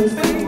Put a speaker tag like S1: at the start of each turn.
S1: Jesteśmy